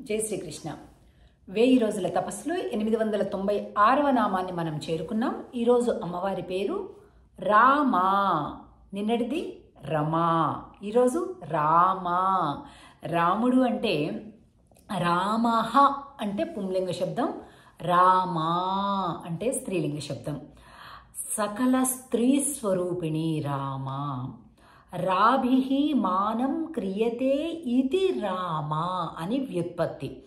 జై శ్రీకృష్ణ. వెయ్యి రోజుల తపస్సులో ఎనిమిది వందల తొంభై ఆరవ నామాన్ని మనం చేరుకున్నాం. ఈరోజు అమ్మవారి పేరు రామా. నిన్నటిది రమా. ఈరోజు రామా. రాముడు అంటే రామహ అంటే పుంలింగ శబ్దం. రామా అంటే స్త్రీలింగ శబ్దం. సకల స్త్రీ స్వరూపిణి రామా. రాభి మానం క్రియతే ఇది రామా అని వ్యుత్పత్తి.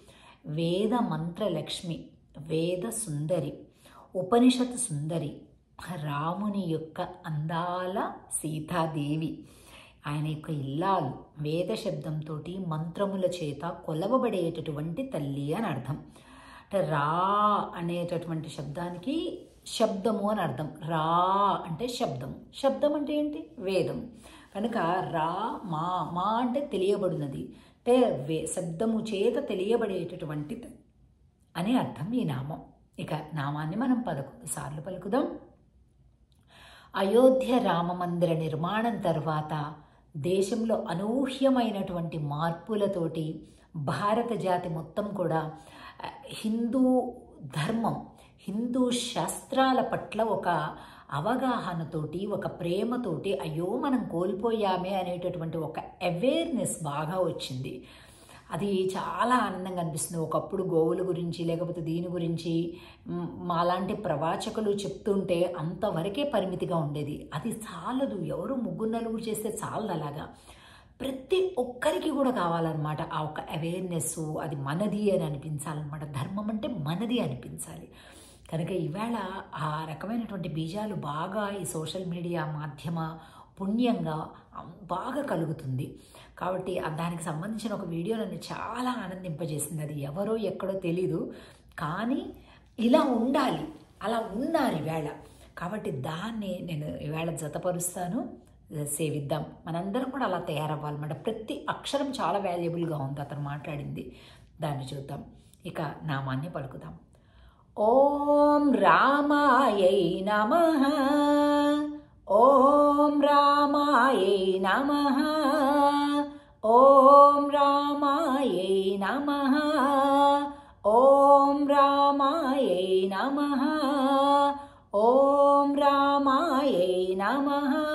వేద మంత్రలక్ష్మి వేద సుందరి ఉపనిషత్ సుందరి రాముని యొక్క అందాల సీతాదేవి. ఆయన యొక్క ఇల్లాలు వేద శబ్దంతో మంత్రముల చేత కొలవబడేటటువంటి తల్లి అని అర్థం. అంటే రా అనేటటువంటి శబ్దానికి శబ్దము అని అర్థం. రా అంటే శబ్దం. శబ్దం అంటే ఏంటి? వేదం. కనుక రా మా మా అంటే తెలియబడినది. తే వే శబ్దము చేత తెలియబడేటటువంటి అనే అర్థం ఈ నామం. ఇక నామాన్ని మనం పదకొండు సార్లు పలుకుదాం. అయోధ్య రామ మందిర నిర్మాణం తర్వాత దేశంలో అనూహ్యమైనటువంటి మార్పులతోటి భారత జాతి మొత్తం కూడా హిందూ ధర్మం హిందూ శాస్త్రాల పట్ల ఒక అవగాహనతోటి ఒక ప్రేమతోటి అయ్యో మనం కోల్పోయామే అనేటటువంటి ఒక అవేర్నెస్ బాగా వచ్చింది. అది చాలా ఆనందంగా అనిపిస్తుంది. ఒకప్పుడు గోవుల గురించి లేకపోతే దీని గురించి మాలాంటి ప్రవాచకులు చెప్తుంటే అంతవరకే పరిమితిగా ఉండేది. అది చాలదు. ఎవరు ముగ్గురు నలుగురు చేస్తే చాలదు అలాగా. ప్రతి ఒక్కరికి కూడా కావాలన్నమాట ఆ ఒక అవేర్నెస్ అది మనది అని అనిపించాలన్నమాట. ధర్మం అంటే మనది అనిపించాలి. కనుక ఈవేళ ఆ రకమైనటువంటి బీజాలు బాగా ఈ సోషల్ మీడియా మాధ్యమ పుణ్యంగా బాగా కలుగుతుంది. కాబట్టి దానికి సంబంధించిన ఒక వీడియో నన్ను చాలా ఆనందింపజేసింది. అది ఎవరో ఎక్కడో తెలీదు. కానీ ఇలా ఉండాలి. అలా ఉన్నారు ఈవేళ కాబట్టి దాన్ని నేను ఈవేళ జతపరుస్తాను. సేవిద్దాం. మనందరం కూడా అలా తయారవ్వాలన్నమాట ప్రతి అక్షరం చాలా వాల్యుబుల్గా ఉంది. అతను మాట్లాడింది. దాన్ని చూద్దాం. ఇక నామాన్ని పలుకుదాం. ॐ रामायै नमः। ॐ रामायै नमः। ॐ रामायै नमः। ॐ रामायै नमः। ॐ रामायै नमः।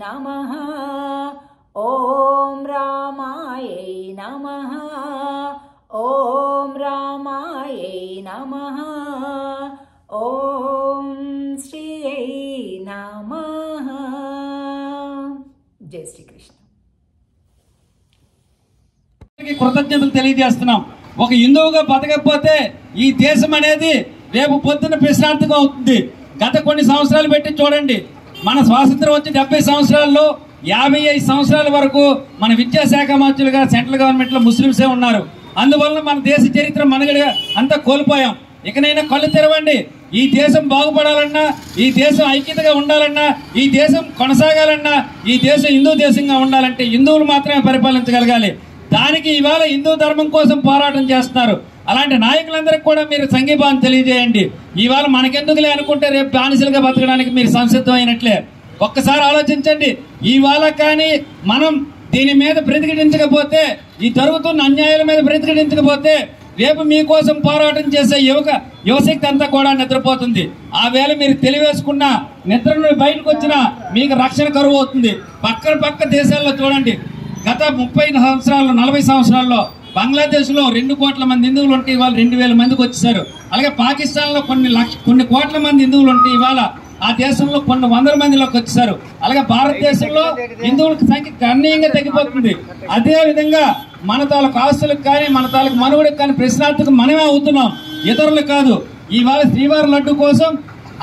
రామాయై నమ. ఓం రామాయై నమ. ఓం రామాయై నమ. ఓం శ్రీయై నమ. జై శ్రీకృష్ణ. కృతజ్ఞతలు తెలియజేస్తున్నాం. ఒక హిందువుగా బతకపోతే ఈ దేశం అనేది రేపు పొద్దున ప్రశ్నార్థకం అవుతుంది. గత కొన్ని సంవత్సరాలు పెట్టి చూడండి. మన స్వాతంత్రం వచ్చి డెబ్బై సంవత్సరాల్లో యాభై ఐదు సంవత్సరాల వరకు మన విద్యాశాఖ మంత్రులుగా సెంట్రల్ గవర్నమెంట్లో ముస్లింసే ఉన్నారు. అందువల్ల మన దేశ చరిత్ర మనగడ అంతా కోల్పోయాం. ఇకనైనా కళ్ళు తెరవండి. ఈ దేశం బాగుపడాలన్నా ఈ దేశం ఐక్యతగా ఉండాలన్నా ఈ దేశం కొనసాగాలన్నా ఈ దేశం హిందూ దేశంగా ఉండాలంటే హిందువులు మాత్రమే పరిపాలించగలగాలి. దానికి ఇవాళ హిందూ ధర్మం కోసం పోరాటం చేస్తున్నారు. అలాంటి నాయకులందరికీ కూడా మీరు సంఘీభావం తెలియజేయండి. ఇవాళ మనకెందుకులే అనుకుంటే రేపు బానిసలుగా బతకడానికి మీరు సంసిద్ధమైనట్లే. ఒక్కసారి ఆలోచించండి. ఇవాళ కానీ మనం దీని మీద ప్రతిఘటించకపోతే ఈ జరుగుతున్న అన్యాయాల మీద ప్రతిఘటించకపోతే రేపు మీకోసం పోరాటం చేసే యువక యువశక్తి అంతా కూడా నిద్రపోతుంది. ఆ వేళ మీరు తెలివేసుకున్న నిద్ర నుండి బయటకు వచ్చినా మీకు రక్షణ కరువు అవుతుంది. పక్కన పక్క దేశాల్లో చూడండి. గత ముప్పై సంవత్సరాల్లో నలభై సంవత్సరాల్లో బంగ్లాదేశ్లో రెండు కోట్ల మంది హిందువులు ఉంటే ఇవాళ రెండు వేల మందికి వచ్చేసారు అలాగే పాకిస్తాన్లో కొన్ని లక్ష కొన్ని కోట్ల మంది హిందువులు ఉంటే ఇవాళ ఆ దేశంలో కొన్ని వందల మందిలోకి వచ్చేసారు అలాగే భారతదేశంలో హిందువుల సంఖ్య గణనీయంగా తగ్గిపోతుంది. అదే విధంగా మన తాలూకు ఆస్తులకు కానీ మన తాలూకు మనుగడకు కానీ ప్రశ్నార్థకు మనమే అవుతున్నాం. ఇతరులు కాదు. ఇవాళ శ్రీవారి లడ్డు కోసం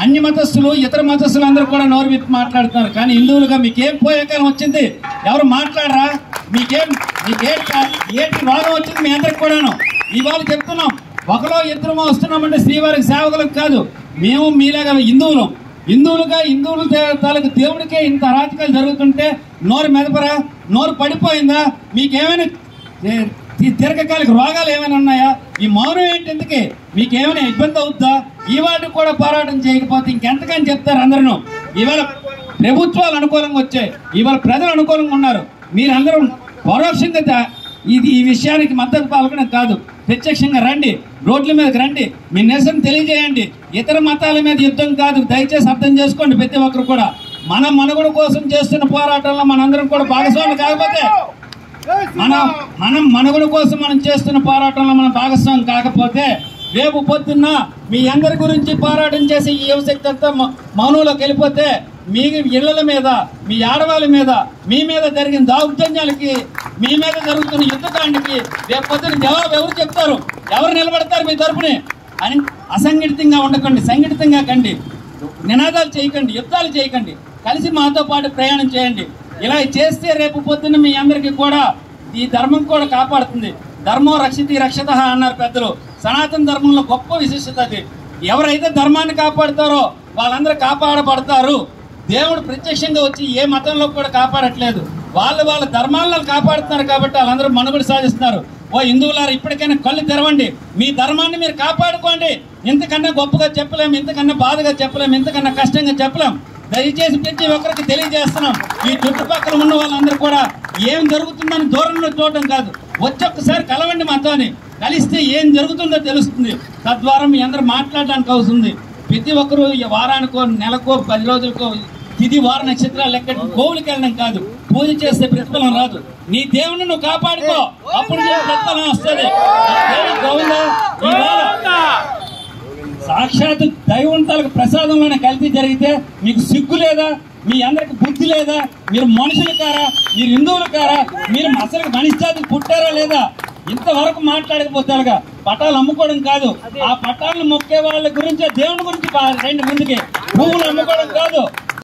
అన్ని మతస్థులు ఇతర మతస్థులు అందరూ కూడా నోరు విప్పి మాట్లాడుతున్నారు. కానీ హిందువులుగా మీకేం పోయే కాలం వచ్చింది? ఎవరు మాట్లాడరా? మీకేం మీకేం ఏంటి రోగం వచ్చింది మీ అందరికి కూడాను. ఇవాళ చెప్తున్నాం ఒకలో ఇద్దరు వస్తున్నామంటే శ్రీవారికి సేవకులకు కాదు మేము మీలాగా హిందువులు. హిందువులుగా హిందువుల తాలూకు దేవుడికే ఇంత అరాచకాలు జరుగుతుంటే నోరు మెదపరా నోరు పడిపోయిందా? మీకేమైనా ఈ దీర్ఘకాలిక రోగాలు ఏమైనా ఉన్నాయా? ఈ మౌనం ఏంటి ఎందుకే ఇబ్బంది అవుద్దా? ఈ వాటికి కూడా పోరాటం చేయకపోతే ఇంకెంతకని చెప్తారు అందరూ. ఇవాళ ప్రభుత్వాలు అనుకూలంగా వచ్చాయి. ఇవాళ ప్రజలు అనుకూలంగా ఉన్నారు. మీరందరూ పరోక్షంగా ఇది ఈ విషయానికి మద్దతు పాల్గొనడం కాదు. ప్రత్యక్షంగా రండి. రోడ్ల మీదకి రండి. మీ నిరసన తెలియజేయండి. ఇతర మతాల మీద యుద్ధం కాదు. దయచేసి అర్థం చేసుకోండి ప్రతి ఒక్కరు కూడా. మన మనుగడ కోసం చేస్తున్న పోరాటంలో మనందరం కూడా భాగస్వామి కాకపోతే మనం మనం మనుగడ కోసం మనం చేస్తున్న పోరాటంలో మనం భాగస్వామి కాకపోతే రేపు పొద్దున్న మీ అందరి గురించి పోరాటం చేసే ఈ యువశక్తి అంతా మ- మౌనంలోకి వెళ్ళిపోతే మీ ఇళ్ళ మీద మీ ఆడవాళ్ళ మీద మీ మీద జరిగిన దౌర్జన్యాలకి మీ మీద జరుగుతున్న యుద్ధకాండకి రేపు పొద్దున్న జవాబు ఎవరు చెప్తారు? ఎవరు నిలబడతారు మీ తరపుని? అని అసంఘటితంగా ఉండకండి సంఘటితంగా కండి. నినాదాలు చేయకండి యుద్ధాలు చేయకండి. కలిసి మాతో పాటు ప్రయాణం చేయండి. ఇలా చేస్తే రేపు పొద్దున్న మీ అందరికీ కూడా ఈ ధర్మం కూడా కాపాడుతుంది. ధర్మం రక్షితి రక్షత అన్నారు పెద్దలు. సనాతన ధర్మంలో గొప్ప విశిష్టత అది. ఎవరైతే ధర్మాన్ని కాపాడుతారో వాళ్ళందరూ కాపాడబడతారు. దేవుడు ప్రత్యక్షంగా వచ్చి ఏ మతంలో కూడా కాపాడట్లేదు. వాళ్ళు వాళ్ళ ధర్మాలను కాపాడుతున్నారు కాబట్టి వాళ్ళందరూ మనుగడ సాధిస్తున్నారు ఓ హిందువులారు ఇప్పటికైనా కళ్ళు తెరవండి. మీ ధర్మాన్ని మీరు కాపాడుకోండి. ఇంతకన్నా గొప్పగా చెప్పలేం ఇంతకన్నా బాధగా చెప్పలేం ఇంతకన్నా కష్టంగా చెప్పలేం. దయచేసి ప్రతి ఒక్కరికి తెలియజేస్తున్నాం. ఈ చుట్టుపక్కల ఉన్న వాళ్ళందరూ కూడా ఏం జరుగుతుందని దూరంలో చూడటం కాదు. వచ్చొక్కసారి కలవండి మాతోని కలిస్తే ఏం జరుగుతుందో తెలుస్తుంది. తద్వారా మీ అందరూ మాట్లాడడానికి అవుతుంది ప్రతి ఒక్కరూ ఈ వారానికో నెలకో పది రోజులకో తిది వార నక్షత్రాలు లెక్క గోవులకి వెళ్ళడం కాదు. పూజ చేస్తే ప్రతిఫలం రాదు. నీ దేవుని నువ్వు కాపాడుకో. అప్పుడు ప్రతిఫలం వస్తుంది. సాక్షాత్ దైవంతాలకు ప్రసాదంలోనే కల్తీ జరిగితే మీకు సిగ్గు లేదా? మీ అందరికి బుద్ధి లేదా? మీరు మనుషులు కారా మీరు హిందువులు కారా మీరు అసలు మనిషి పుట్టారా లేదా? ఇంతవరకు మాట్లాడకపోతారుగా. పటాలు అమ్ముకోవడం కాదు. ఆ పటాలను మొక్కే వాళ్ళ గురించి దేవుని గురించి రండి ముందుకి. పువ్వులు అమ్ముకోవడం కాదు.